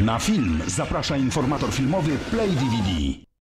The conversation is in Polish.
Na film zaprasza informator filmowy Play DVD.